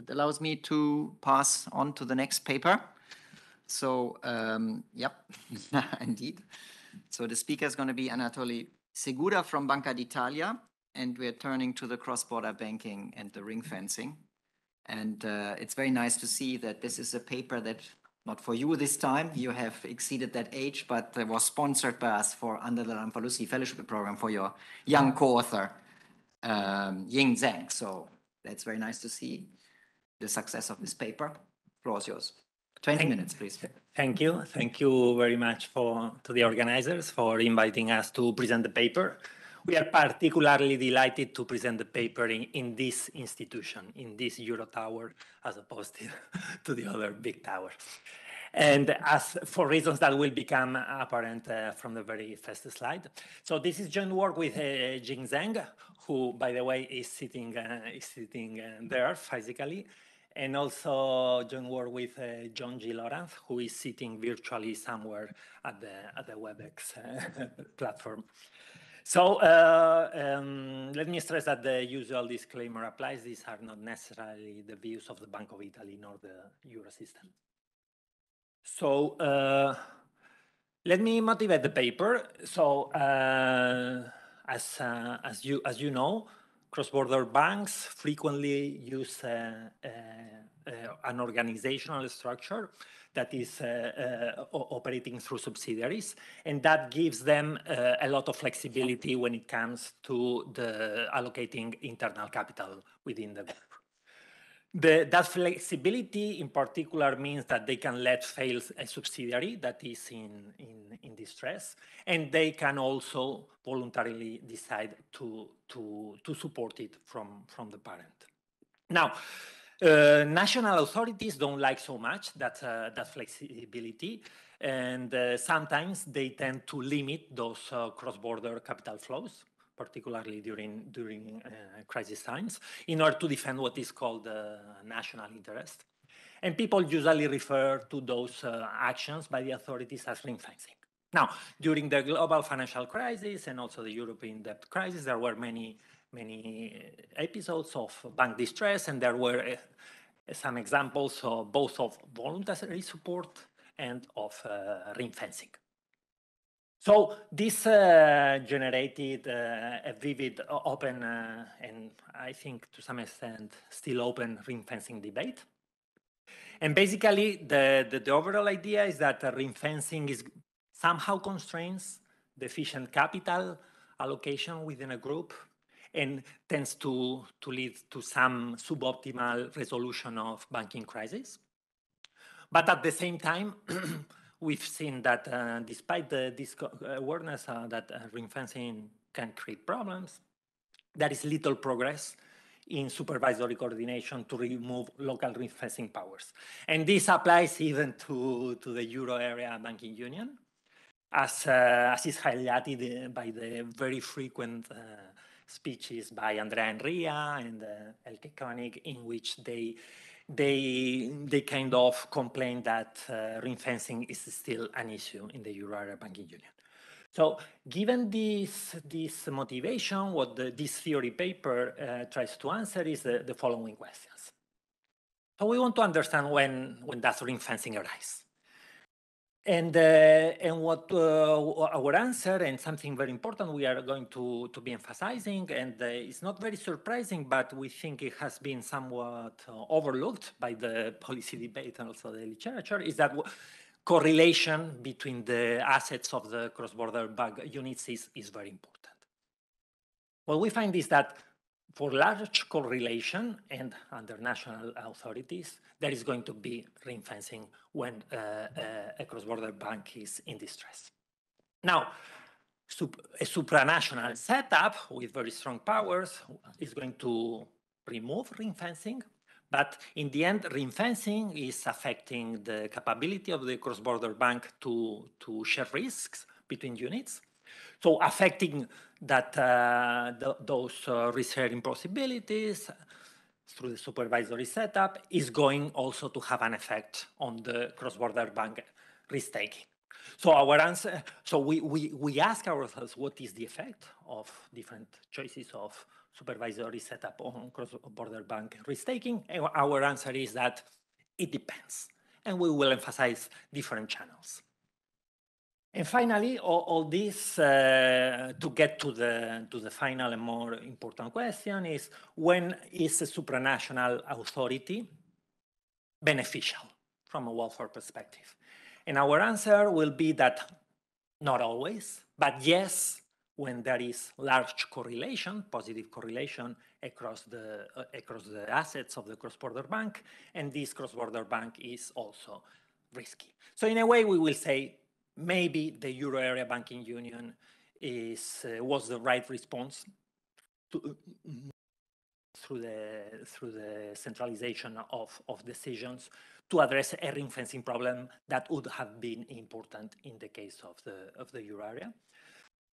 It allows me to pass on to the next paper. So, um, yep, indeed. So the speaker is going to be Anatoli Segura from Banca d'Italia, and we're turning to the cross-border banking and the ring-fencing. And uh, it's very nice to see that this is a paper that, not for you this time, you have exceeded that age, but was sponsored by us for under the Lamfalussy Fellowship Program for your young co-author, um, Jing Zeng. That's very nice to see the success of this paper. Floor is yours. 20 minutes, please. Thank you. Thank you very much for to the organizers for inviting us to present the paper. We are particularly delighted to present the paper in in this institution, in this Eurotower, as opposed to the other big tower. And as for reasons that will become apparent uh, from the very first slide. So this is joint work with uh, Jing Zeng, who, by the way, is sitting uh, there physically, and also joint work with uh, Gyöngyi Loranth, who is sitting virtually somewhere at the at the Webex uh, platform. So, uh, um, let me stress that the usual disclaimer applies. These are not necessarily the views of the Bank of Italy nor the Eurosystem. So uh, let me motivate the paper. So uh, as, as, you, as you know, cross-border banks frequently use uh, uh, uh, an organizational structure that is operating through subsidiaries, and that gives them a lot of flexibility when it comes to the allocating internal capital within the group. That flexibility, in particular, means that they can let fail a subsidiary that is in in distress, and they can also voluntarily decide to to, to support it from the parent. Now, uh, national authorities don't like so much that uh, that flexibility, and uh, sometimes they tend to limit those cross-border capital flows, particularly during during uh, crisis times, in order to defend what is called the national interest. And people usually refer to those uh, actions by the authorities as ring-fencing. Now, during the global financial crisis and also the European debt crisis, there were many many episodes of bank distress, and there were some examples of both of voluntary support and of ring-fencing. This uh, generated uh, a vivid, open, uh, and I think to some extent still open ring-fencing debate. And basically, the the overall idea is that ring-fencing somehow constrains the efficient capital allocation within a group and tends to to lead to some suboptimal resolution of banking crisis. But at the same time, we've seen that uh, despite the, this uh, awareness uh, that ring-fencing can create problems, there is little progress in supervisory coordination to remove local ring-fencing powers. And this applies even to to the Euro area banking union, as as is highlighted by the very frequent speeches by Andrea Enria and Elke König, in which they kind of complain that uh, ring-fencing is still an issue in the Euro area banking union. So, given this this motivation, what this theory paper uh, tries to answer is the, the following questions. So, we want to understand when when does ring-fencing arise. Uh, what uh, our answer, and something very important we are going to to be emphasizing, and uh, it's not very surprising, but we think it has been somewhat overlooked by the policy debate and also the literature, is that correlation between the assets of the cross-border bank units is, is very important. What we find is that for large correlation and under national authorities, there is going to be ring-fencing when uh, uh, a cross-border bank is in distress. Now, a supranational setup with very strong powers is going to remove ring-fencing, but in the end, ring-fencing is affecting the capability of the cross-border bank to, to share risks between units. So affecting that uh, those uh, risk-sharing possibilities uh, through the supervisory setup is going also to have an effect on the cross-border bank risk-taking. So our answer, so we, we, we ask ourselves what is the effect of different choices of supervisory setup on cross-border bank risk-taking? And our answer is that it depends, and we will emphasize different channels. And finally, all, all this uh, to get to the to the final and more important question is when is a supranational authority beneficial from a welfare perspective? And our answer will be that not always, but yes, when there is large correlation, positive correlation across the, uh, across the assets of the cross-border bank, and this cross-border bank is also risky. So in a way, we will say maybe the euro area banking union is, uh, was the right response to, through the through the centralization of, of decisions to address a ring fencing problem that would have been important in the case of the of the euro area.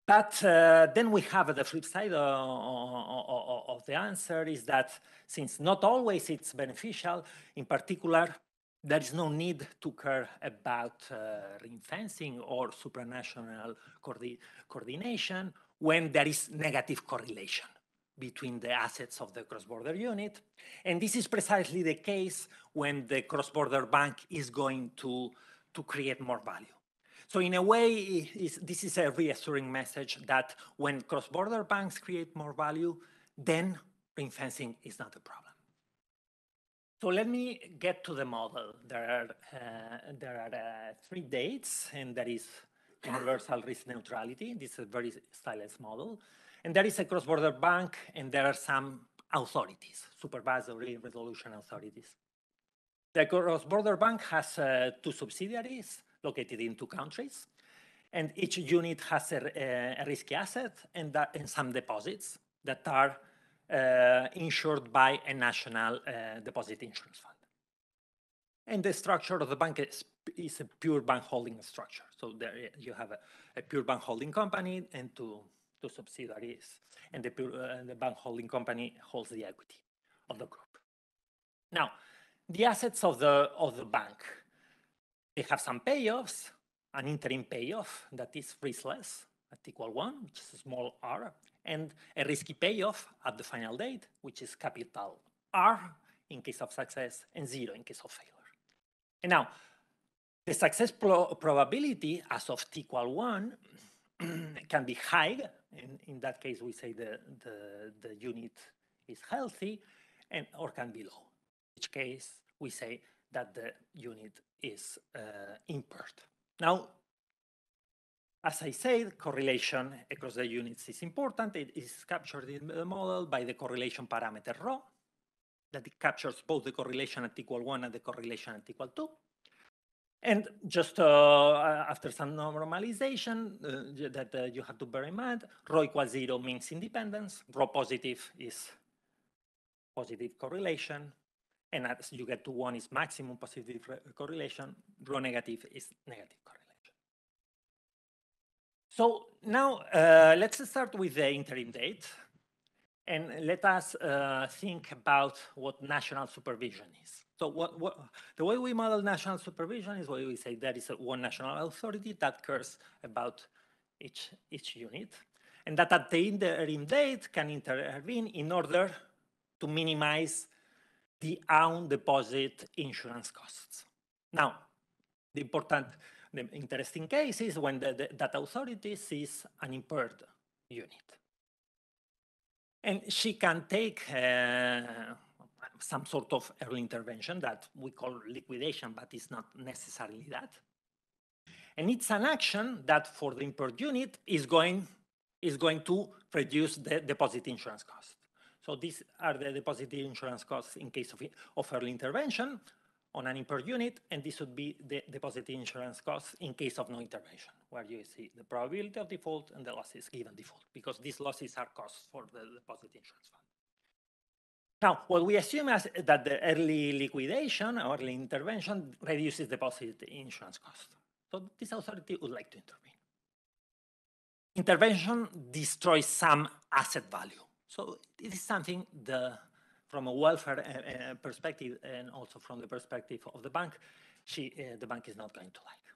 But uh, then we have the flip side of, of the answer is that since not always it's beneficial, in particular, there is no need to care about uh, ring fencing or supranational coordination when there is negative correlation between the assets of the cross-border unit. And this is precisely the case when the cross-border bank is going to, to create more value. So in a way, this is a reassuring message that when cross-border banks create more value, then ring fencing is not a problem. So let me get to the model. There are, uh, there are uh, three dates, and there is universal risk neutrality. This is a very stylized model. And there is a cross-border bank, and there are some authorities, supervisory resolution authorities. The cross-border bank has uh, two subsidiaries located in two countries, and each unit has a, a risky asset and, that, and, some deposits that are uh, insured by a national uh, deposit insurance fund. And the structure of the bank is, is a pure bank holding structure. So there you have a, a pure bank holding company and two to subsidiaries, and the, uh, the bank holding company holds the equity of the group. Now, the assets of the, of the bank, they have some payoffs, an interim payoff that is riskless at equal one, which is a small r, and a risky payoff at the final date, which is capital R in case of success and zero in case of failure. And now, the success pro probability as of t equal one can be high. In, in that case, we say the, the, the unit is healthy and or can be low, in which case we say that the unit is uh, impaired. Now, as I said, correlation across the units is important. It is captured in the model by the correlation parameter rho, that it captures both the correlation at equal one and the correlation at equal two. And just uh, after some normalization uh, that uh, you have to bear in mind, rho equals zero means independence, rho positive is positive correlation, and as you get to one is maximum positive correlation, rho negative is negative correlation. So now uh, let's start with the interim date, and let us uh, think about what national supervision is. So what, what, the way we model national supervision is where we say there is one national authority that cares about each, each unit, and that at the interim date can intervene in order to minimize the own deposit insurance costs. Now, the important, the interesting case is when the, the, that authority sees an impaired unit. And she can take uh, some sort of early intervention that we call liquidation, but it's not necessarily that. And it's an action that for the impaired unit is going, is going to reduce the deposit insurance cost. So these are the deposit insurance costs in case of, of early intervention on an import unit, and this would be the deposit insurance costs in case of no intervention, where you see the probability of default and the losses given default, because these losses are costs for the deposit insurance fund. Now, what we assume is that the early liquidation or early intervention reduces deposit insurance cost. So this authority would like to intervene. Intervention destroys some asset value. So it is something the, from a welfare uh, uh, perspective and also from the perspective of the bank, she, uh, the bank is not going to like.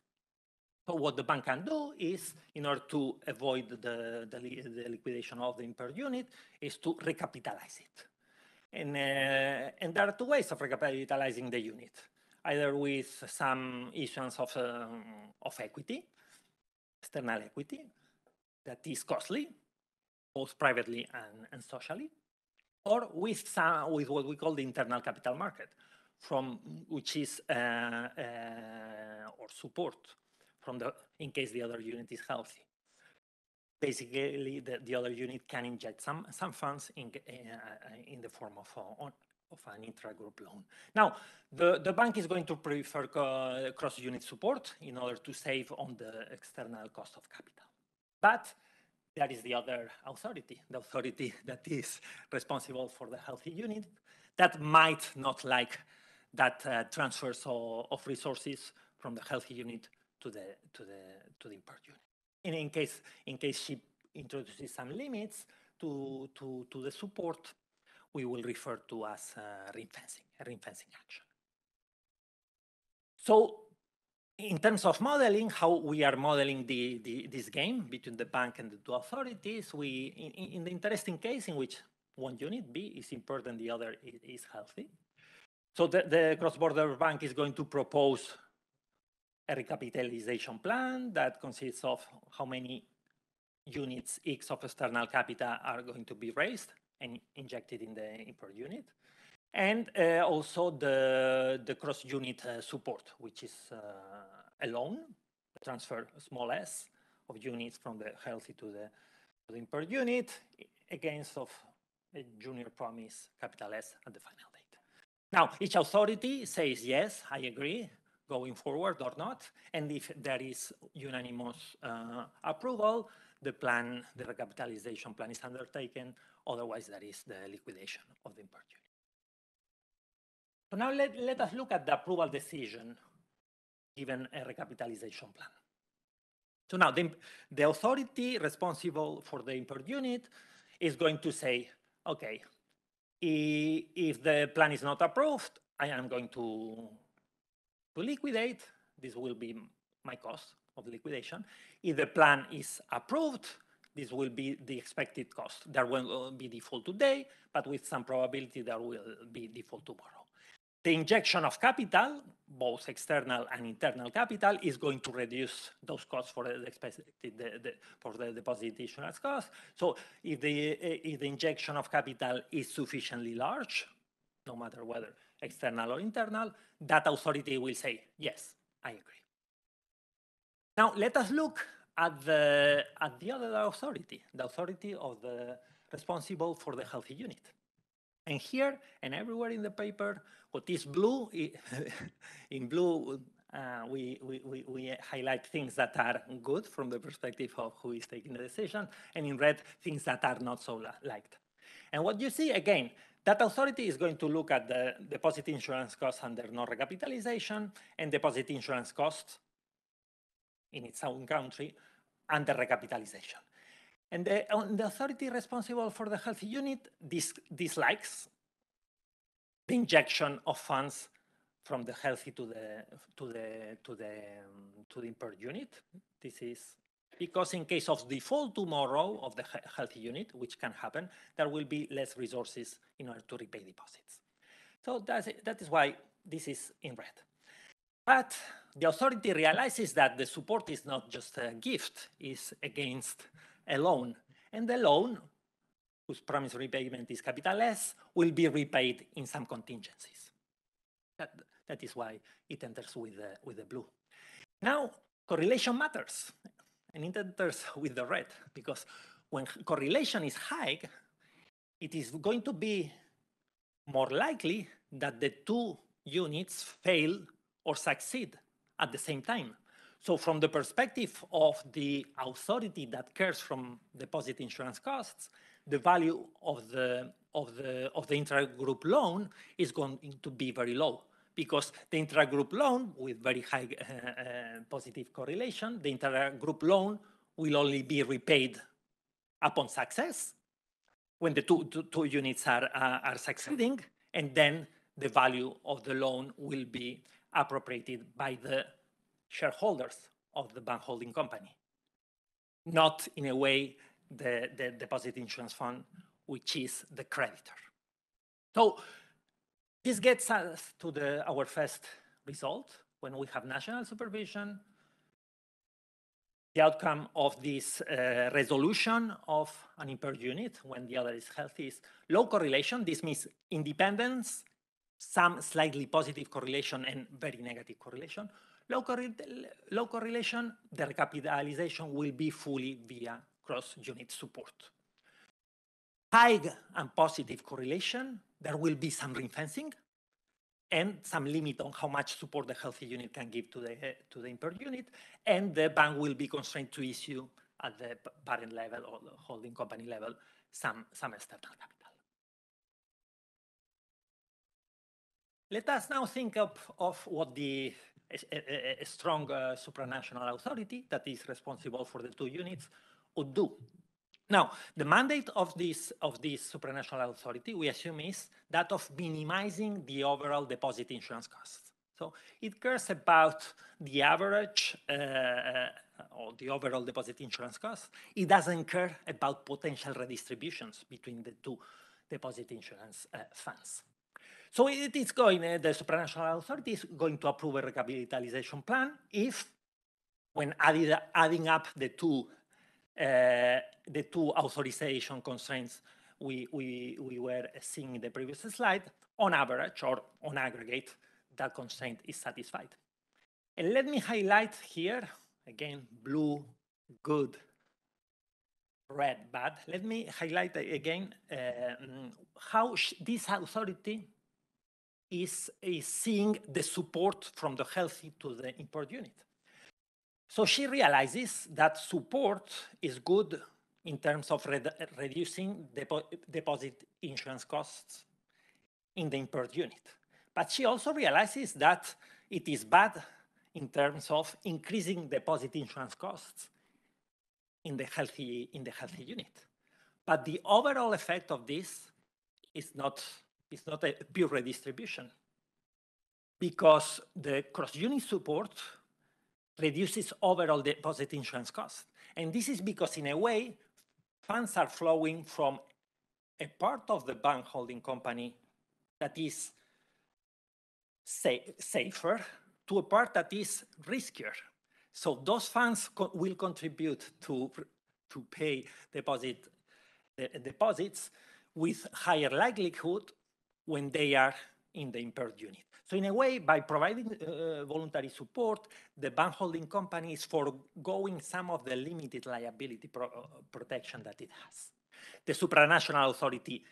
So what the bank can do is, in order to avoid the, the, the liquidation of the impaired unit, is to recapitalize it. And, uh, and there are two ways of recapitalizing the unit, either with some issuance of, um, of equity, external equity, that is costly, both privately and, and socially, or with, some, with what we call the internal capital market, from which is uh, uh, or support from the in case the other unit is healthy. Basically, the, the other unit can inject some some funds in uh, in the form of of an intra-group loan. Now, the, the bank is going to prefer cross-unit support in order to save on the external cost of capital. But there is the other authority, the authority that is responsible for the healthy unit, that might not like that uh, transfers of, of, resources from the healthy unit to the to the to the impaired unit. And in case in case she introduces some limits to to to the support, we will refer to as uh, ring fencing action. So in terms of modeling, how we are modeling the, the, this game between the bank and the two authorities, we in, in the interesting case in which one unit B is impaired and the other is, is healthy. So the, the cross-border bank is going to propose a recapitalization plan that consists of how many units X of external capital are going to be raised and injected in the impaired unit and uh, also the, the cross-unit uh, support, which is uh, a loan, a transfer small s of units from the healthy to the, to the impaired unit against of a junior promise capital S at the final date. Now, each authority says, yes, I agree, going forward or not. And if there is unanimous uh, approval, the plan, the recapitalization plan is undertaken. Otherwise, there is the liquidation of the impaired unit. So now let, let us look at the approval decision given a recapitalization plan. So now the, the authority responsible for the impaired unit is going to say, okay, if the plan is not approved, I am going to, to liquidate. This will be my cost of liquidation. If the plan is approved, this will be the expected cost. There will uh, be default today, but with some probability there will be default tomorrow. The injection of capital, both external and internal capital, is going to reduce those costs for the expected the, the, for the deposit cost. So if the eh, if the injection of capital is sufficiently large, no matter whether external or internal, that authority will say, yes, I agree. Now let us look at the at the other authority, the authority of the responsible for the healthy unit. And here and everywhere in the paper, what is blue, in blue, uh, we, we, we, highlight things that are good from the perspective of who is taking the decision, and in red, things that are not so liked. And what you see, again, that authority is going to look at the deposit insurance costs under no recapitalization and deposit insurance costs in its own country under recapitalization. And the, the authority responsible for the healthy unit dis dislikes the injection of funds from the healthy to the to the to the um, to the impaired unit. This is because in case of default tomorrow of the healthy unit, which can happen, there will be less resources in order to repay deposits. So that's it. that is why this is in red. But the authority realizes that the support is not just a gift, is against a loan. And the loan, whose promissory repayment is capital S, will be repaid in some contingencies. That, that is why it enters with the, with the blue. Now, correlation matters, and it enters with the red, because when correlation is high, it is going to be more likely that the two units fail or succeed at the same time. So from the perspective of the authority that cares from deposit insurance costs, the value of the of the of the intra-group loan is going to be very low because the intra-group loan with very high uh, uh, positive correlation, the intra-group loan will only be repaid upon success when the two, two, two units are, uh, are succeeding, and then the value of the loan will be appropriated by the shareholders of the bank holding company, not in a way the, the deposit insurance fund, which is the creditor. So this gets us to the, our first result when we have national supervision. The outcome of this uh, resolution of an impaired unit when the other is healthy is low correlation. This means independence, some slightly positive correlation and very negative correlation. Low, corre low correlation, the recapitalization will be fully via cross-unit support. High and positive correlation, there will be some ring fencing and some limit on how much support the healthy unit can give to the, to the impaired unit, and the bank will be constrained to issue at the parent level or the holding company level some, some external capital. Let us now think of, of what the a, a, strong uh, supranational authority that is responsible for the two units would do. Now, the mandate of this, of this supranational authority, we assume, is that of minimizing the overall deposit insurance costs. So it cares about the average uh, uh or the overall deposit insurance cost. It doesn't care about potential redistributions between the two deposit insurance uh, funds. So it is going, uh, the supranational authority is going to approve a recapitalization plan if, when added, adding up the two, uh, the two authorization constraints we, we, we were seeing in the previous slide, on average or on aggregate, that constraint is satisfied. And let me highlight here, again, blue, good, red, bad. Let me highlight again uh, how this authority is, is seeing the support from the healthy to the impaired unit. So she realizes that support is good in terms of reducing depo deposit insurance costs in the impaired unit. But she also realizes that it is bad in terms of increasing deposit insurance costs in the healthy, in the healthy unit. But the overall effect of this is not it's not a pure redistribution because the cross-unit support reduces overall deposit insurance cost. And this is because in a way, funds are flowing from a part of the bank holding company that is sa safer to a part that is riskier. So those funds co will contribute to, to pay deposit, uh, deposits with higher likelihood when they are in the impaired unit. So in a way, by providing uh, voluntary support, the bank holding company is foregoing some of the limited liability pro uh, protection that it has. The supranational authority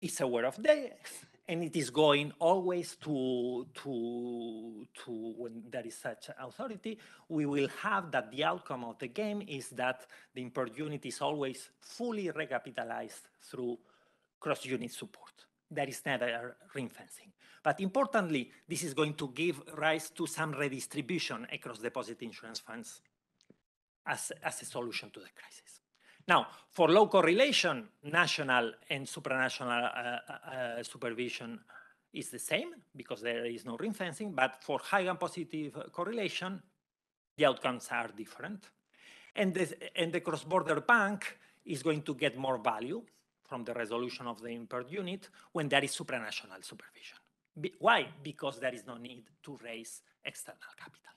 is aware of this, and it is going always to, to, to when there is such authority, we will have that the outcome of the game is that the impaired unit is always fully recapitalized through cross-unit support there is never ring fencing. But importantly, this is going to give rise to some redistribution across deposit insurance funds as, as a solution to the crisis. Now, for low correlation, national and supranational uh, uh, supervision is the same because there is no ring fencing, but for high and positive correlation, the outcomes are different. And the, and the cross-border bank is going to get more value from the resolution of the impaired unit when there is supranational supervision. Be why? Because there is no need to raise external capital.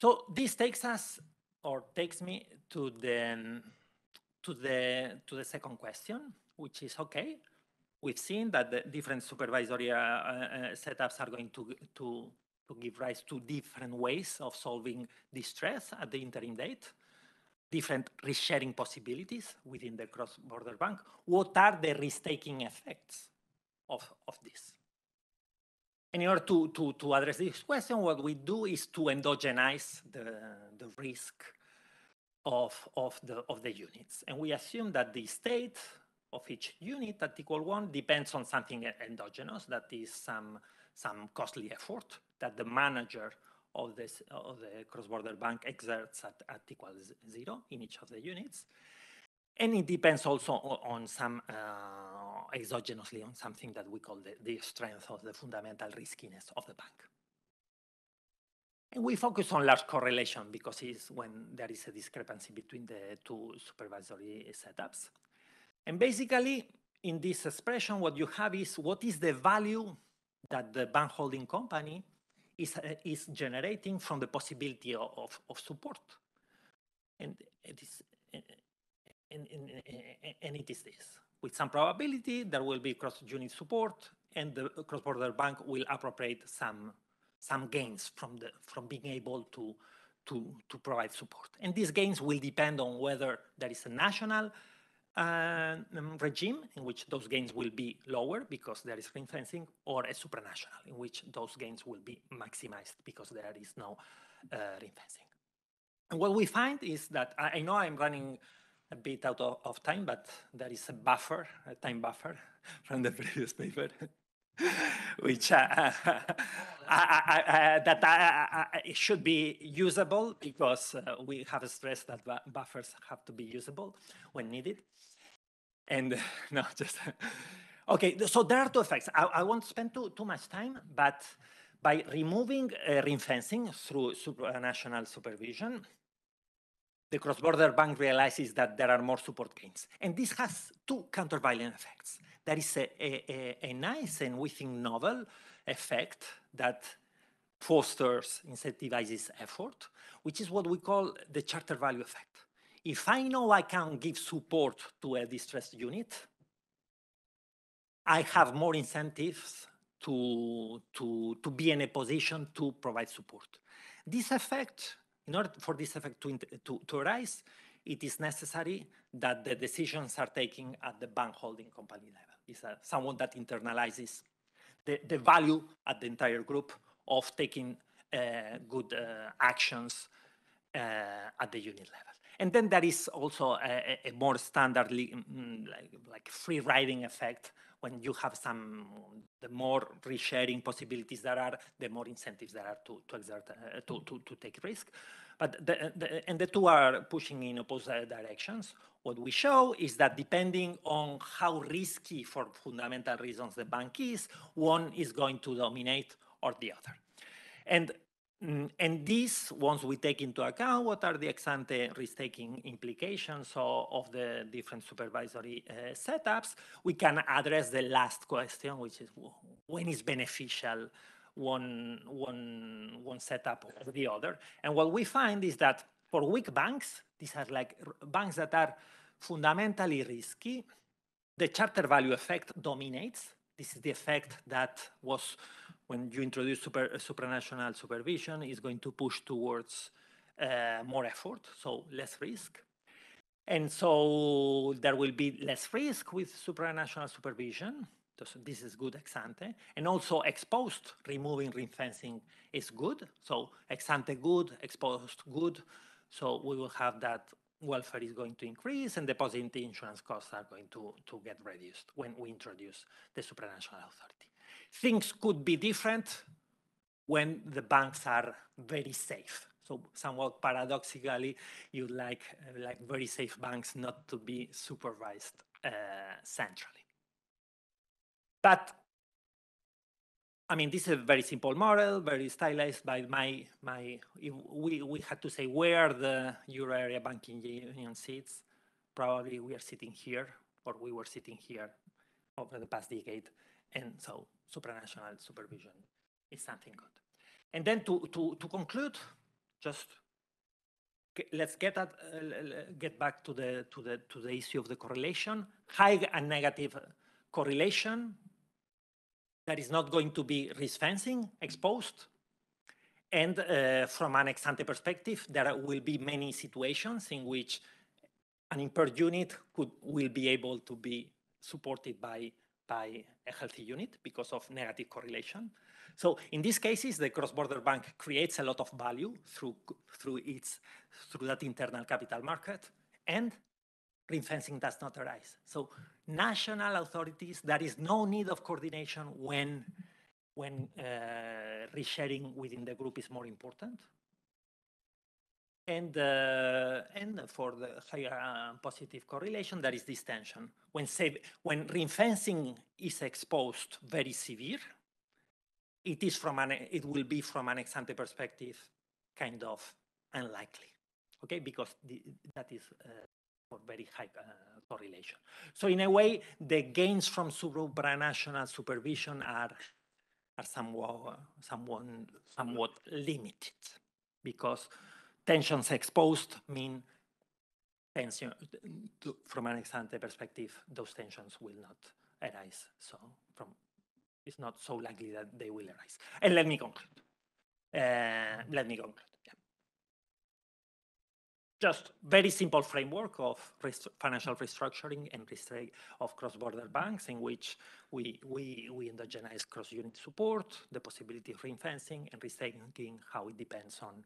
So this takes us, or takes me to the, to the, to the second question, which is, okay, we've seen that the different supervisory uh, uh, setups are going to, to, to give rise to different ways of solving distress at the interim date different risk-sharing possibilities within the cross-border bank. What are the risk-taking effects of, of this? in order to, to, to address this question, what we do is to endogenize the, the risk of, of, the, of the units. And we assume that the state of each unit at equal one depends on something endogenous, that is some, some costly effort that the manager of, this, of the cross-border bank exerts at, at equal zero in each of the units. And it depends also on, some uh, exogenously on something that we call the, the strength of the fundamental riskiness of the bank. And we focus on large correlation because it's when there is a discrepancy between the two supervisory setups. And basically, in this expression, what you have is what is the value that the bank holding company is, uh, is generating from the possibility of, of, support. And it is, and, and, and it is this. With some probability, there will be cross-unit support and the cross-border bank will appropriate some, some gains from, the, from being able to, to, to provide support. And these gains will depend on whether there is a national uh, regime in which those gains will be lower because there is ring fencing or a supranational in which those gains will be maximized because there is no uh, ring fencing. And what we find is that I, I know I'm running a bit out of, of, time, but there is a buffer, a time buffer from the previous paper, which uh, I, I, that should be usable because uh, we have stressed that buffers have to be usable when needed. And no, just okay. So there are two effects. I, I won't spend too too much time, but by removing uh, ring fencing through supranational supervision, the cross-border bank realizes that there are more support gains. And this has two countervailing effects. There is a, a, a nice and we think novel effect that fosters, incentivizes effort, which is what we call the charter value effect. If I know I can give support to a distressed unit, I have more incentives to, to, to be in a position to provide support. This effect, in order for this effect to, to, to arise, it is necessary that the decisions are taken at the bank holding company level. It's a, someone that internalizes the, the value at the entire group of taking uh, good uh, actions uh, at the unit level. And then there is also a, a more standard mm, like, like free riding effect when you have some, the more risk-sharing possibilities there are, the more incentives there are to, to exert, uh, to, to, to take risk. But the, the, and the two are pushing in opposite directions. What we show is that depending on how risky for fundamental reasons the bank is, one is going to dominate or the other. And and this, once we take into account what are the ex-ante risk-taking implications of, of, the different supervisory uh, setups, we can address the last question, which is when is beneficial one, one, one setup or the other. And what we find is that for weak banks, these are like banks that are fundamentally risky, the charter value effect dominates. This is the effect that was when you introduce super, supranational supervision, is going to push towards uh, more effort, so less risk. And so there will be less risk with supranational supervision. So this is good ex ante. And also ex post, removing ring fencing is good. So ex ante good, ex post good. So we will have that welfare is going to increase and deposit insurance costs are going to, to get reduced when we introduce the supranational authority. Things could be different when the banks are very safe. So somewhat paradoxically, you like like very safe banks not to be supervised uh, centrally. But I mean, this is a very simple model, very stylized by my my. we we had to say where the euro area banking union sits. Probably we are sitting here, or we were sitting here over the past decade, and so supranational supervision is something good. And then to, to, to conclude, just let's get at, uh, get back to the to the to the issue of the correlation. High and negative correlation. That is not going to be risk fencing ex post. And uh, from an ex-ante perspective, there will be many situations in which an impaired unit could will be able to be supported by by a healthy unit because of negative correlation. So in these cases, the cross-border bank creates a lot of value through, through, its, through that internal capital market, and ring fencing does not arise. So national authorities, there is no need of coordination when, when uh, risk-sharing within the group is more important. And, uh, and for the higher uh, positive correlation, there is this tension. When, say, when ring fencing is ex post very severe, it is from an, it will be from an ex ante perspective kind of unlikely, okay, because the, that is uh, for very high uh, correlation. So in a way, the gains from supranational supervision are are somewhat somewhat somewhat limited because tensions ex post mean tension from an ex ante perspective, those tensions will not arise. So from it's not so likely that they will arise. And let me conclude. Uh, let me conclude. Just very simple framework of rest financial restructuring and restraint of cross-border banks in which we, we, we endogenize cross-unit support, the possibility of ring fencing and rethinking how it depends on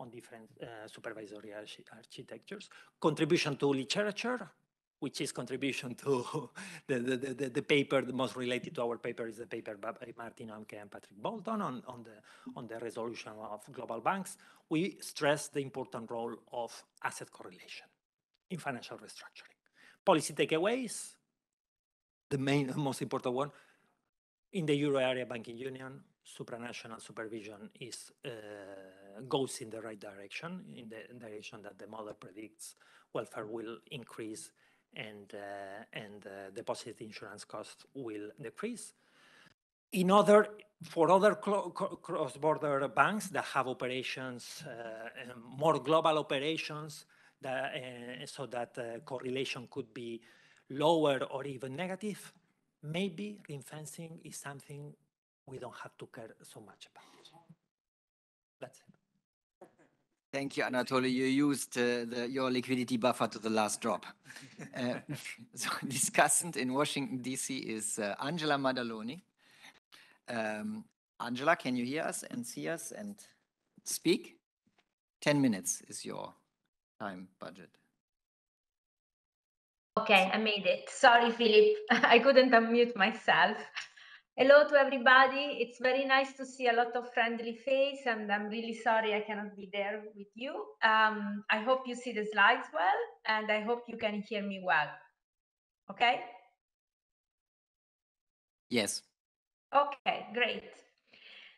on different uh, supervisory arch architectures. Contribution to literature, which is contribution to the, the, the, the, paper, the most related to our paper is the paper by Martin Oehmke and Patrick Bolton on, on, the, on the resolution of global banks. We stress the important role of asset correlation in financial restructuring. Policy takeaways, the main, most important one, in the euro area banking union, supranational supervision is uh, goes in the right direction, in the direction that the model predicts welfare will increase and, uh, and uh, deposit insurance costs will decrease. In other, for other cross-border banks that have operations, uh, more global operations, so that correlation could be lower or even negative, maybe ring fencing is something we don't have to care so much about. That's it. Thank you, Anatoli. You used uh, the, your liquidity buffer to the last drop. uh, so discussant in Washington, D.C. is uh, Angela Maddaloni. Um, Angela, can you hear us and see us and speak? 10 minutes is your time budget. Okay, I made it. Sorry, Philip. I couldn't unmute myself. Hello to everybody. It's very nice to see a lot of friendly face and I'm really sorry I cannot be there with you. Um, I hope you see the slides well and I hope you can hear me well. Okay? Yes. Okay, great.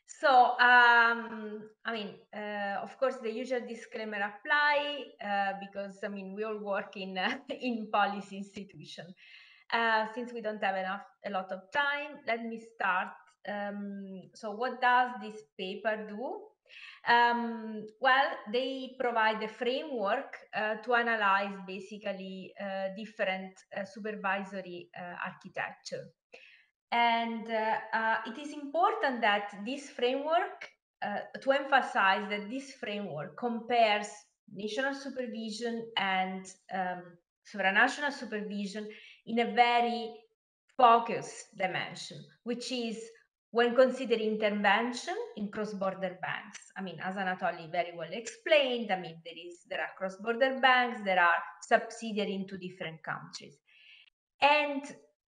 So, um, I mean, uh, of course, the usual disclaimer apply uh, because, I mean, we all work in, uh, in policy institution. Uh, since we don't have enough a lot of time, let me start. Um, so what does this paper do? Um, well, they provide a framework uh, to analyze basically uh, different uh, supervisory uh, architecture. And it is important that this framework, to emphasize that this framework compares national supervision and um, supranational supervision in a very focused dimension, which is when considering intervention in cross-border banks. I mean, as Anatoli very well explained, I mean, there is there are cross-border banks, there are subsidiary into different countries. And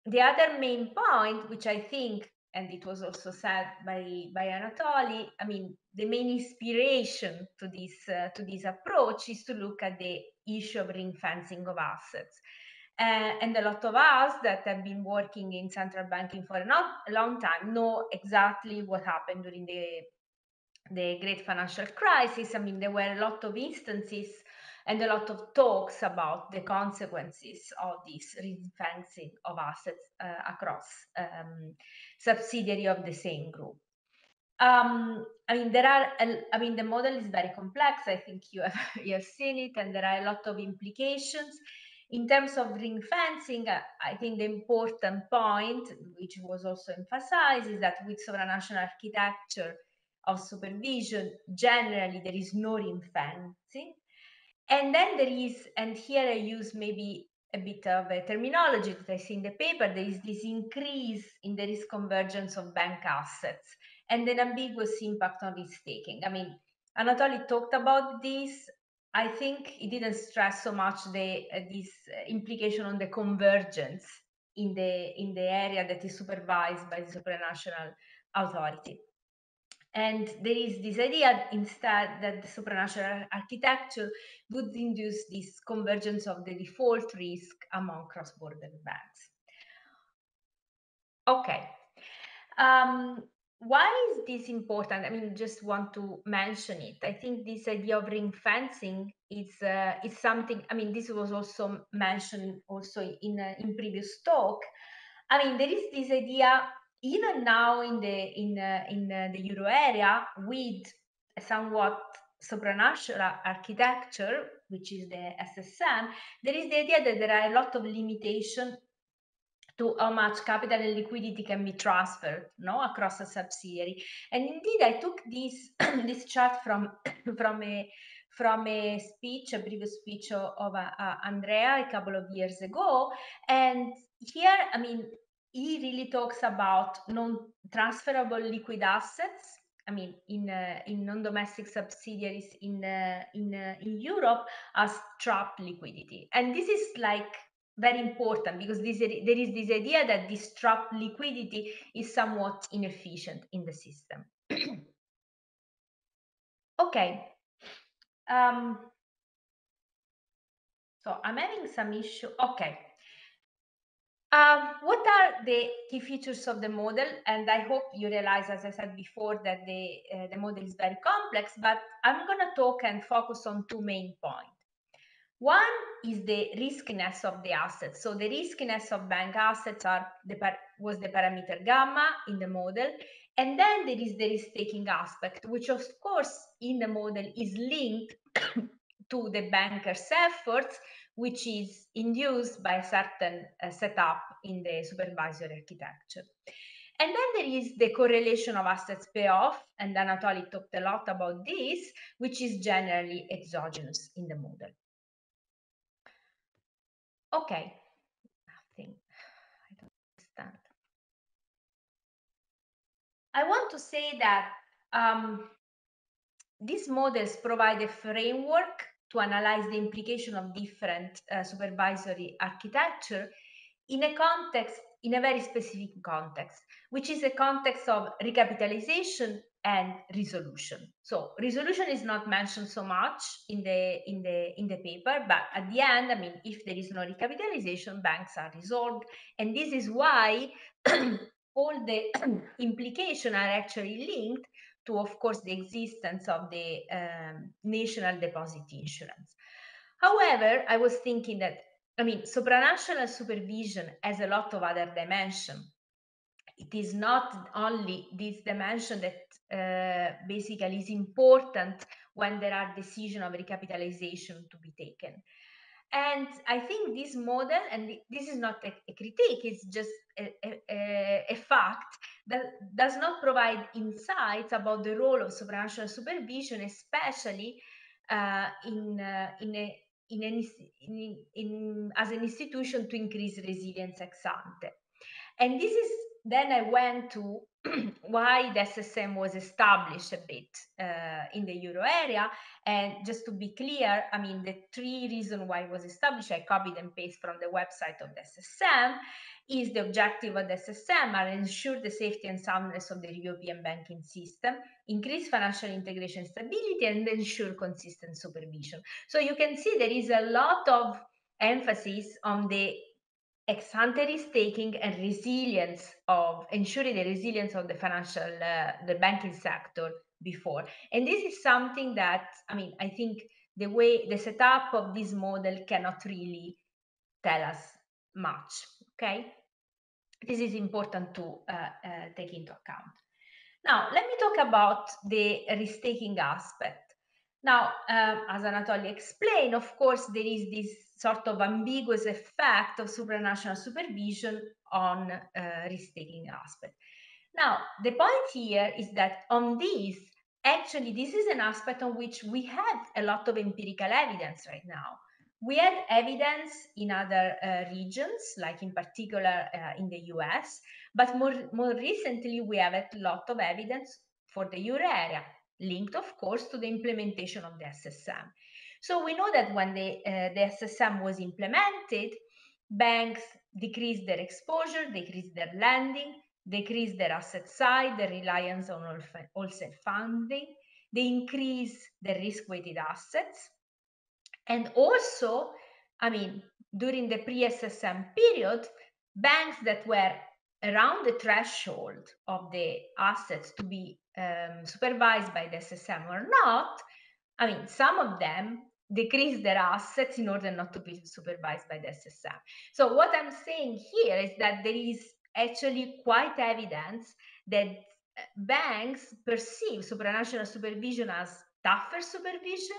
the other main point, which I think, and it was also said by, by Anatoli, I mean, the main inspiration to this, uh, to this approach is to look at the issue of ring fencing of assets. Uh, and a lot of us that have been working in central banking for a, long time know exactly what happened during the the great financial crisis. I mean, there were a lot of instances and a lot of talks about the consequences of this ring-fencing of assets uh, across um, subsidiary of the same group. Um, I mean, there are, I mean, the model is very complex. I think you have, you have seen it, and there are a lot of implications. In terms of ring fencing, uh, I think the important point, which was also emphasized, is that with supranational architecture of supervision, generally there is no ring fencing. And then there is, and here I use maybe a bit of a terminology that I see in the paper, there is this increase in the risk convergence of bank assets and an ambiguous impact on risk taking. I mean, Anatoli talked about this. I think it didn't stress so much the uh, this uh, implication on the convergence in the in the area that is supervised by the supranational authority. And there is this idea instead that the supranational architecture would induce this convergence of the default risk among cross-border banks. Okay. Um, why is this important? I mean, just want to mention it. I think this idea of ring fencing is uh, is something. I mean, this was also mentioned also in uh, in previous talk. I mean, there is this idea even now in the in uh, in uh, the euro area with somewhat supranational architecture, which is the SSM. There is the idea that there are a lot of limitations to how much capital and liquidity can be transferred no across a subsidiary. And indeed i took this this chart from from a from a speech a previous speech of, of uh, uh, andrea a couple of years ago. And here i mean he really talks about non-transferable liquid assets I mean, in uh, in non-domestic subsidiaries in uh, in uh, in Europe as trapped liquidity, and this is like very important because this, there is this idea that this trapped liquidity is somewhat inefficient in the system. okay. Um, so I'm having some issue. Okay. Um, what are the key features of the model? And I hope you realize, as I said before, that the, uh, the model is very complex, but I'm going to talk and focus on two main points. One is the riskiness of the assets. So the riskiness of bank assets are the was the parameter gamma in the model. And then there is the risk-taking aspect, which of course in the model is linked to the banker's efforts, which is induced by certain uh, setup in the supervisory architecture. And then there is the correlation of assets payoff, and Anatoli talked a lot about this, which is generally exogenous in the model. Okay, nothing. I don't understand. I want to say that um, these models provide a framework to analyze the implication of different uh, supervisory architecture in a context, in a very specific context, which is a context of recapitalization and resolution. So resolution is not mentioned so much in the in the in the paper, but at the end, I mean, if there is no recapitalization, banks are resolved, and this is why all the implications are actually linked to, of course, the existence of the um, national deposit insurance. However, I was thinking that I mean, supranational supervision has a lot of other dimensions it is not only this dimension that uh, basically is important when there are decisions of recapitalization to be taken. And I think this model, and this is not a, a critique, it's just a, a, a, fact that does not provide insights about the role of supranational supervision, especially uh, in, uh, in, a, in, in, in, as an institution to increase resilience ex ante. And this is then I went to why the SSM was established a bit uh, in the euro area. And just to be clear, I mean, the three reasons why it was established, I copied and pasted from the website of the SSM, is the objective of the SSM are ensure the safety and soundness of the European banking system, increase financial integration stability, and ensure consistent supervision. So you can see there is a lot of emphasis on the ex ante risk taking and resilience of ensuring the resilience of the financial uh, the banking sector before. And this is something that i mean i think the way the setup of this model cannot really tell us much okay? This is important to uh, uh, take into account. Now let me talk about the risk taking aspect now um, as Anatoli explained of course there is this sort of ambiguous effect of supranational supervision on uh, risk-taking aspect. Now, the point here is that on this, actually, this is an aspect on which we have a lot of empirical evidence right now. We had evidence in other uh, regions, like in particular uh, in the US, but more, more recently, we have a lot of evidence for the euro area, linked, of course, to the implementation of the SSM. So we know that when the, uh, the SSM was implemented, banks decreased their exposure, decreased their lending, decreased their asset side, their reliance on wholesale funding, they increase the risk-weighted assets. And also, I mean, during the pre-SSM period, banks that were around the threshold of the assets to be um, supervised by the SSM or not, I mean, some of them decrease their assets in order not to be supervised by the SSM. So what I'm saying here is that there is actually quite evidence that uh, banks perceive supranational supervision as tougher supervision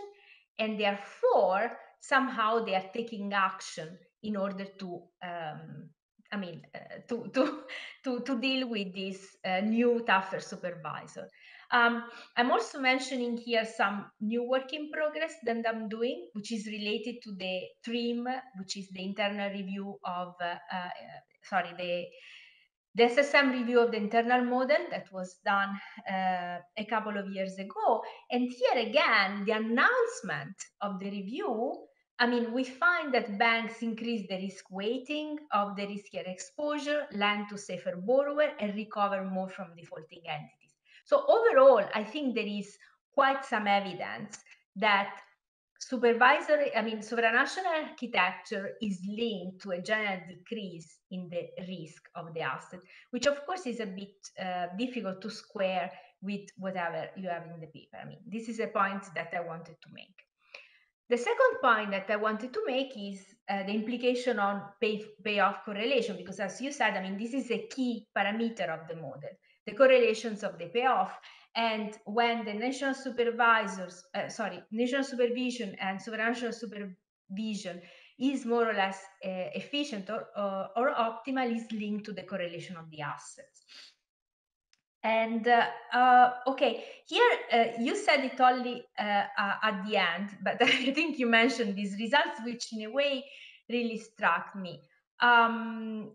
and therefore somehow they are taking action in order to um, I mean, uh, to, to, to, to deal with this uh, new tougher supervisor. Um, I'm also mentioning here some new work in progress that I'm doing, which is related to the TRIM, which is the internal review of, uh, sorry, the, the SSM review of the internal model that was done a couple of years ago. And here again, the announcement of the review I mean, we find that banks increase the risk weighting of the riskier exposure, lend to safer borrower, and recover more from defaulting entities. So overall, I think there is quite some evidence that supervisory, I mean, supranational architecture is linked to a general decrease in the risk of the asset, which of course is a bit uh, difficult to square with whatever you have in the paper. I mean, this is a point that I wanted to make. The second point that I wanted to make is uh, the implication on pay, payoff correlation, because as you said, I mean, this is a key parameter of the model, the correlations of the payoff. And when the national supervisors, uh, sorry, national supervision and supranational supervision is more or less uh, efficient or, uh, or optimal is linked to the correlation of the assets. And uh, uh, okay, here uh, you said it only uh, at the end, but I think you mentioned these results, which in a way really struck me. Um,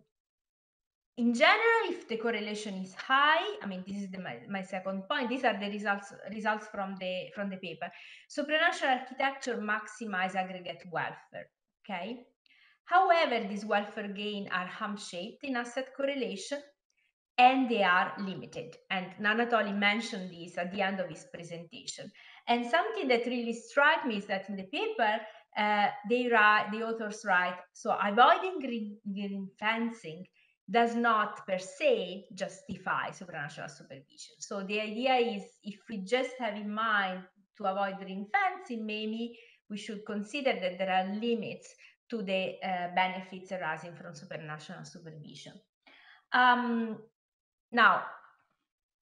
in general, if the correlation is high, I mean, this is the, my, my second point. These are the results results from the from the paper. Supranational architecture maximize aggregate welfare. Okay. However, these welfare gain are hump-shaped in asset correlation and they are limited. And Anatoli mentioned this at the end of his presentation. And something that really struck me is that in the paper, uh, they write, the authors write, so avoiding ring, ring fencing does not per se justify supranational supervision. So the idea is if we just have in mind to avoid ring fencing, maybe we should consider that there are limits to the uh, benefits arising from supranational supervision. Um, now,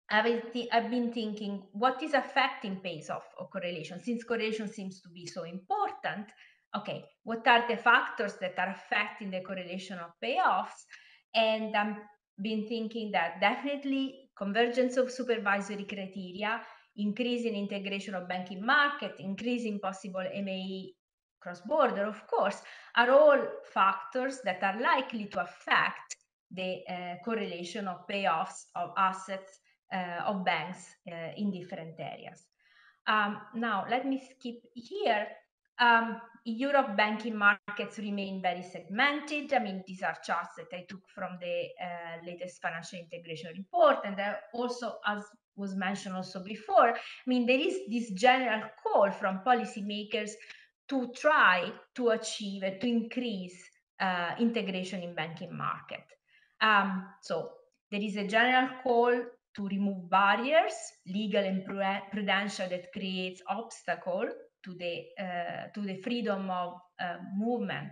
I've, been thinking, what is affecting pace of, of correlation? Since correlation seems to be so important, okay, what are the factors that are affecting the correlation of payoffs? And I've been thinking that definitely convergence of supervisory criteria, increase in integration of banking market, increase in possible M&A cross-border, of course, are all factors that are likely to affect the uh, correlation of payoffs of assets uh, of banks uh, in different areas. Um, now, let me skip here. Um, Europe banking markets remain very segmented. I mean, these are charts that I took from the uh, latest financial integration report. And also, as was mentioned also before, I mean, there is this general call from policymakers to try to achieve, to increase uh, integration in banking market. Um, so there is a general call to remove barriers, legal and prudential, that creates obstacle to the uh, to the freedom of uh, movement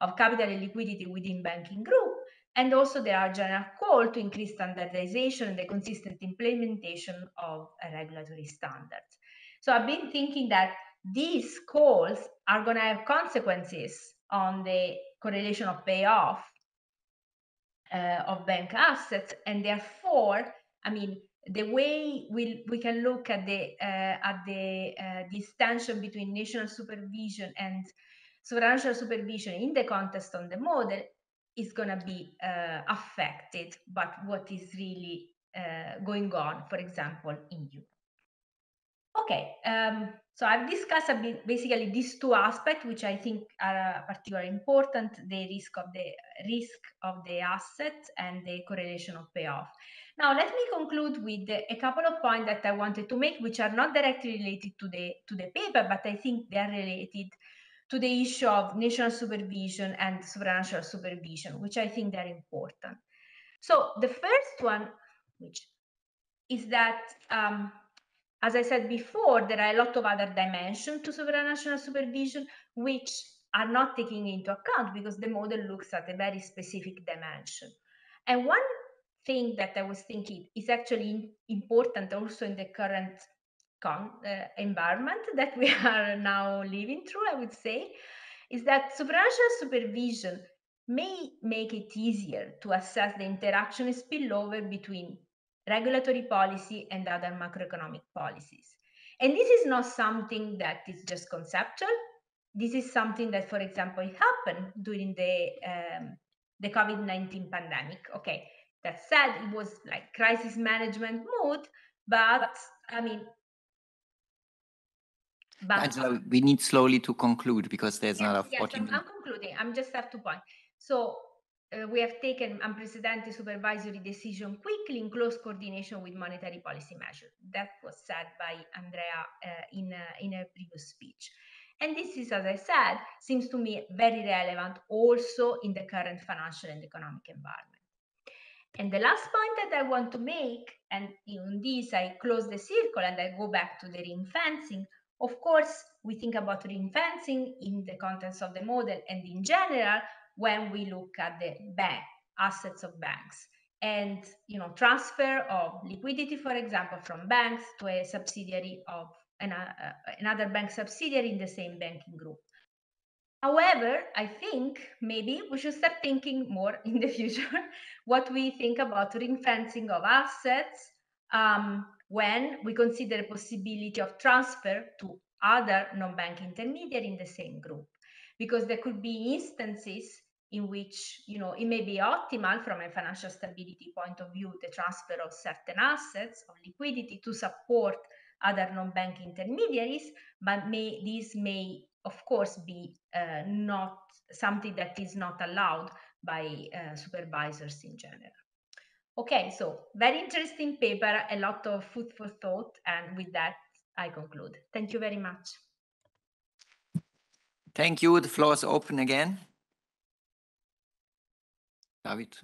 of capital and liquidity within banking group. And also there are general call to increase standardization and the consistent implementation of regulatory standards. So I've been thinking that these calls are going to have consequences on the correlation of payoff uh, of bank assets, and therefore, I mean, the way we we can look at the uh, at the uh, this tension between national supervision and supranational supervision in the context of the model is going to be uh, affected but what is really uh, going on, for example, in Europe. Okay, um, so I've discussed basically these two aspects, which I think are uh, particularly important: the risk of the risk of the asset and the correlation of payoff. Now, let me conclude with a couple of points that I wanted to make, which are not directly related to the to the paper, but I think they are related to the issue of national supervision and supranational supervision, which I think they are important. So the first one, which is that, um, as I said before, there are a lot of other dimensions to supranational supervision, which are not taking into account because the model looks at a very specific dimension. And one thing that I was thinking is actually important also in the current con- uh, environment that we are now living through, I would say, is that supranational supervision may make it easier to assess the interaction and spillover between regulatory policy and other macroeconomic policies. And this is not something that is just conceptual. This is something that, for example, happened during the um, the COVID nineteen pandemic. Okay, that said, it was like crisis management mode, but I mean, but Angela, we need slowly to conclude because there's Yes, another yes, 40 I'm, I'm concluding. I'm just have two points. So uh, we have taken unprecedented supervisory decision quickly in close coordination with monetary policy measures. That was said by Andrea uh, in a, in a previous speech. And this is, as I said, seems to me very relevant also in the current financial and economic environment. And the last point that I want to make, and in this I close the circle and I go back to the ring fencing. Of course, we think about ring fencing in the context of the model and in general when we look at the bank assets of banks and you know transfer of liquidity, for example, from banks to a subsidiary of an, uh, another bank subsidiary in the same banking group. However, I think maybe we should start thinking more in the future what we think about ring fencing of assets um, when we consider the possibility of transfer to other non-bank intermediary in the same group. Because there could be instances in which you know it may be optimal from a financial stability point of view the transfer of certain assets of liquidity to support other non-bank intermediaries but may this may of course be uh, not something that is not allowed by uh, supervisors in general okay so very interesting paper a lot of food for thought and with that i conclude thank you very much Thank you. The floor is open again. David.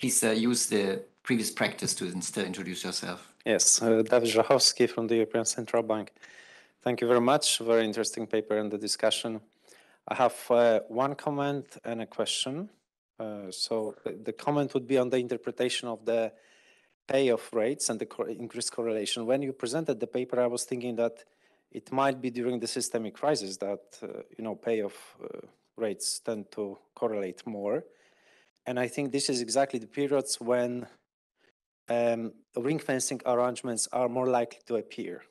Please uh, use the previous practice to still introduce yourself. Yes, uh, Dawid Żochowski from the European Central Bank. Thank you very much. Very interesting paper and the discussion. I have uh, one comment and a question. Uh, so the- the comment would be on the interpretation of the payoff rates and the co- increased correlation. When you presented the paper, I was thinking that it might be during the systemic crisis that uh, you know payoff uh, rates tend to correlate more. And I think this is exactly the periods when um, ring fencing arrangements are more likely to appear,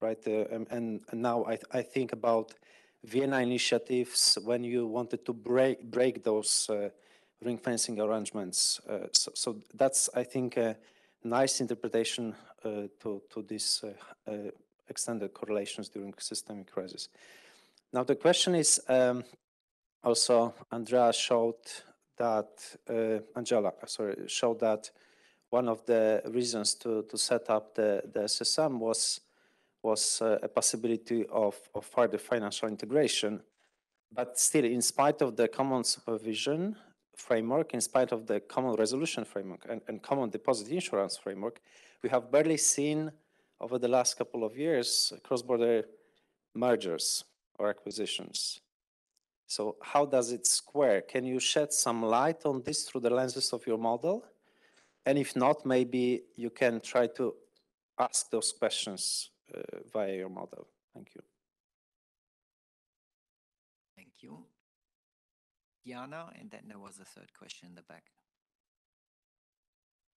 right? Uh, and, and now I, th- I think about Vienna initiatives when you wanted to break break those uh, ring fencing arrangements. Uh, so, so that's I think a nice interpretation uh, to to this uh, uh, extended correlations during systemic crisis. Now the question is um, also Andrea showed that uh, Angela sorry showed that one of the reasons to, to set up the, the SSM was, was uh, a possibility of, of further financial integration. But still, in spite of the common supervision framework, in spite of the common resolution framework and, and common deposit insurance framework, we have barely seen over the last couple of years cross-border mergers or acquisitions. So how does it square? Can you shed some light on this through the lenses of your model? And if not, maybe you can try to ask those questions uh, via your model. Thank you. Thank you. Diana, and then there was a third question in the back.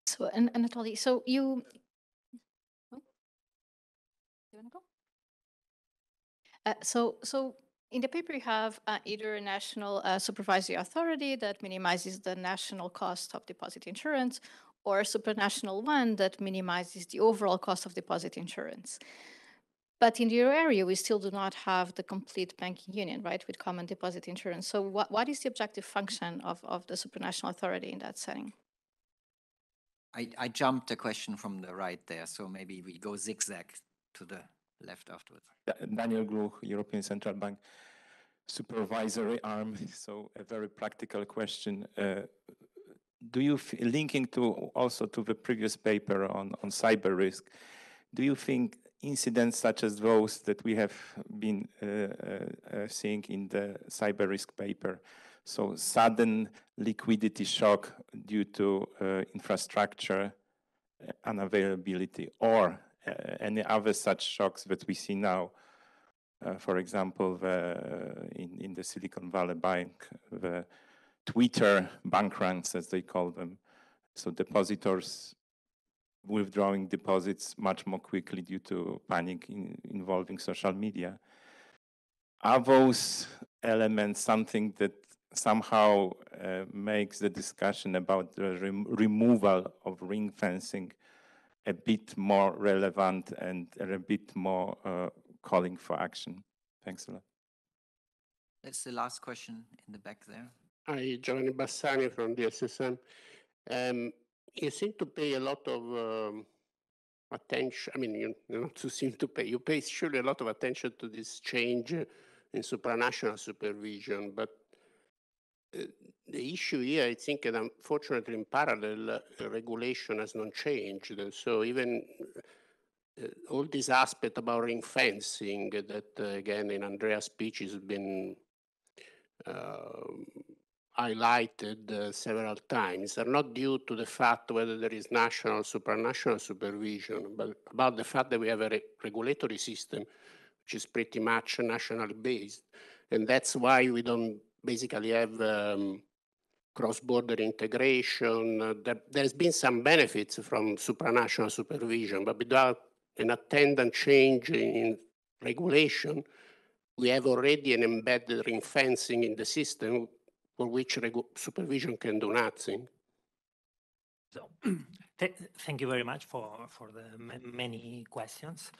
So, An- Anatoli, so you. Oh. You wanna go? Uh, so, so in the paper you have uh, either a national uh, supervisory authority that minimizes the national cost of deposit insurance, or a supranational one that minimizes the overall cost of deposit insurance. But in the euro area, we still do not have the complete banking union, right, with common deposit insurance. So, what, what is the objective function of, of the supranational authority in that setting? I, I jumped a question from the right there, so maybe we go zigzag to the left afterwards. Daniel Gluch, European Central Bank. Supervisory arm. So a very practical question. Uh, do you, linking to also to the previous paper on, on cyber risk, do you think incidents such as those that we have been uh, uh, uh, seeing in the cyber risk paper, so sudden liquidity shock due to uh, infrastructure uh, unavailability or any other such shocks that we see now, for example, the, in, in the Silicon Valley Bank, the Twitter bank runs, as they call them. So depositors withdrawing deposits much more quickly due to panic in, involving social media. Are those elements something that somehow uh, makes the discussion about the rem- removal of ring fencing a bit more relevant and a bit more uh, calling for action? Thanks a lot. That's the last question in the back there. Hi, Giovanni Bassani from DSSM. Um, you seem to pay a lot of um, attention. I mean, you, you not to seem to pay. You pay surely a lot of attention to this change in supranational supervision, but uh, the issue here, I think, that unfortunately, in parallel, uh, regulation has not changed. So even uh, all this aspect about ring fencing that, uh, again, in Andrea's speech has been um, highlighted uh, several times are not due to the fact whether there is national or supranational supervision, but about the fact that we have a re- regulatory system which is pretty much national based. And that's why we don't basically have um, cross-border integration. Uh, there, there's been some benefits from supranational supervision, but without an attendant change in regulation, we have already an embedded ring fencing in the system for which supervision can do nothing. So, th- thank you very much for, for the ma- many questions.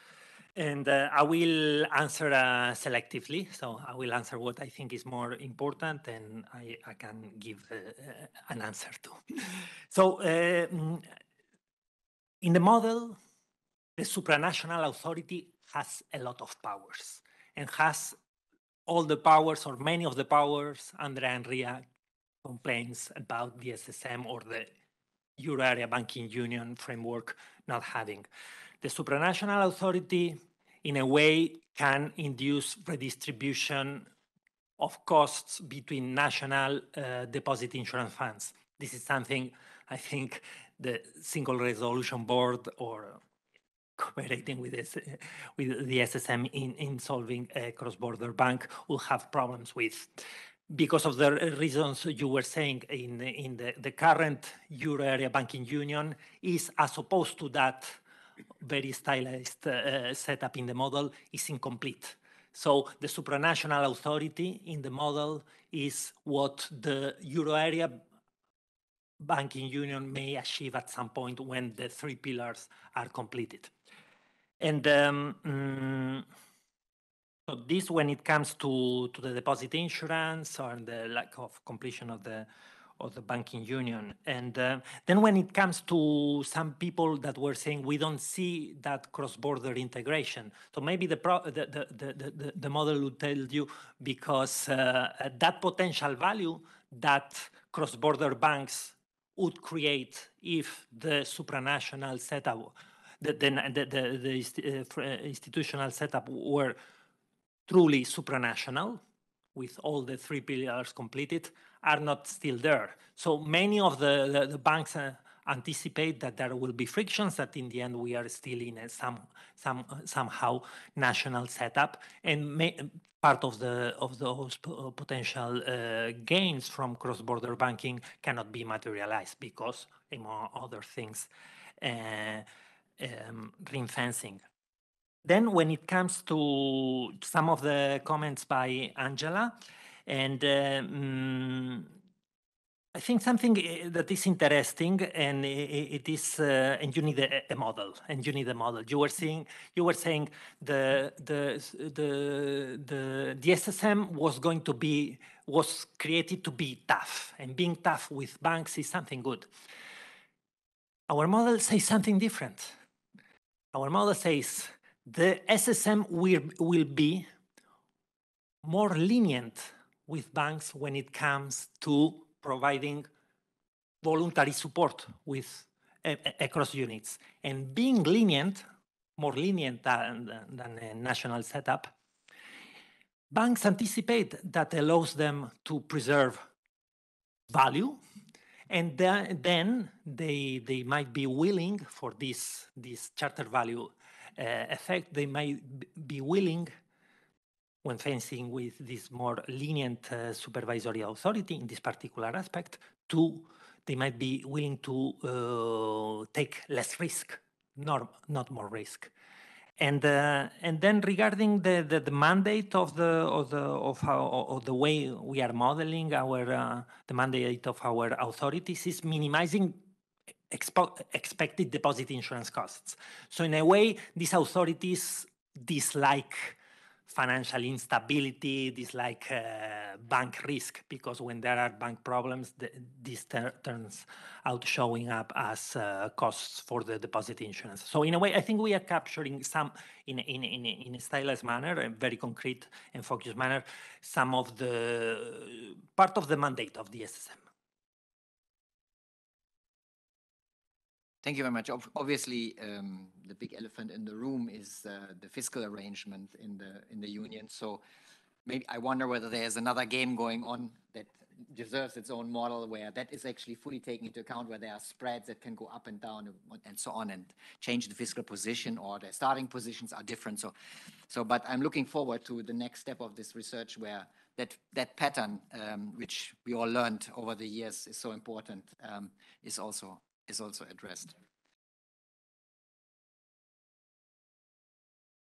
And uh, I will answer uh, selectively. So I will answer what I think is more important and I, I can give uh, an answer to. So uh, mm, in the model, the supranational authority has a lot of powers and has all the powers or many of the powers Andrea Enria complains about the SSM or the Euro area banking union framework not having. The supranational authority, in a way, can induce redistribution of costs between national uh, deposit insurance funds. This is something I think the single resolution board or cooperating with this, with the SSM in, in solving a cross-border bank will have problems with because of the reasons you were saying in, in the, the current euro area banking union is as opposed to that very stylized uh, setup in the model is incomplete. So the supranational authority in the model is what the euro area banking union may achieve at some point when the three pillars are completed. And um, mm, so this, when it comes to, to the deposit insurance or the lack of completion of the of the banking union, and uh, then when it comes to some people that were saying we don't see that cross-border integration, so maybe the pro, the, the, the, the, the model would tell you because uh, that potential value that cross-border banks would create if the supranational setup the, the, the, the, the uh, institutional setup were truly supranational, with all the three pillars completed, are not still there. So many of the, the, the banks uh, anticipate that there will be frictions, that in the end we are still in a some, some, uh, somehow national setup, and may, part of, the, of those potential uh, gains from cross-border banking cannot be materialized because, among other things, uh, um, ring fencing. Then when it comes to some of the comments by Angela, and um, I think something that is interesting, and it is, uh, and you need a, a, model, and you need a model. You were saying, you were saying the the the the the SSM was going to be was created to be tough, and being tough with banks is something good. Our model says something different. Our model says the SSM will, will be more lenient with banks when it comes to providing voluntary support with a- across units. And being lenient, more lenient than, than a national setup, banks anticipate that allows them to preserve value and then, then they they might be willing for this this charter value uh, effect. They might be willing when fencing with this more lenient uh, supervisory authority in this particular aspect to they might be willing to uh, take less risk not not more risk and uh, and then regarding the, the, the mandate of the of the of how of the way we are modeling our uh, the mandate of our authorities is minimizing expo- expected deposit insurance costs. So in a way, these authorities dislike financial instability, dislike uh, bank risk, because when there are bank problems, the, this tur- turns out showing up as uh, costs for the deposit insurance. So in a way, I think we are capturing some, in, in, in, in a stylized manner, a very concrete and focused manner, some of the, part of the mandate of the SSM. Thank you very much. Obviously, um, the big elephant in the room is uh, the fiscal arrangement in the in the union. So maybe I wonder whether there's another game going on that deserves its own model where that is actually fully taken into account, where there are spreads that can go up and down and- so on, and change the fiscal position or the starting positions are different. So, so but I'm looking forward to the next step of this research where that that pattern, um, which we all learned over the years, is so important, um, is also is also addressed.